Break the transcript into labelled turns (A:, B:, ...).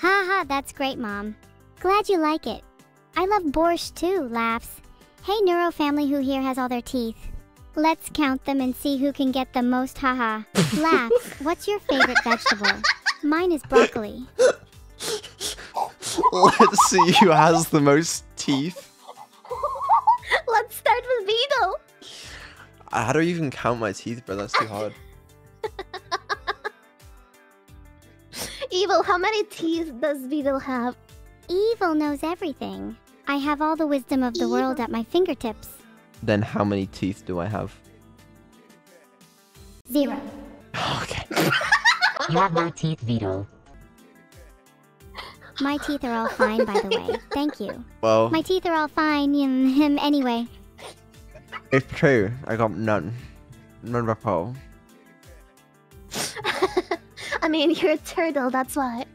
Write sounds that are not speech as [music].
A: Ha ha, that's great, Mom. Glad you like it. I love borscht too, laughs. Hey, Neuro family who here has all their teeth. Let's count them and see who can get the most haha. laughs, what's your favorite vegetable? Mine is broccoli.
B: Let's see who has the most teeth. [laughs]
C: Let's start with Vedal.
B: How do I even count my teeth, bro? That's too hard.
C: Evil, how many teeth does Vedal have?
A: Evil knows everything. I have all the wisdom of the world at my fingertips.
B: Then how many teeth do I have?
A: Zero. [laughs]
B: Okay.
D: You have no teeth, Vedal.
A: My teeth are all fine, by the way. [laughs] Thank you.
B: Well,
A: My teeth are all fine, him, him anyway.
B: it's true. I got none. None at all.
C: I mean, [laughs] you're a turtle, that's why.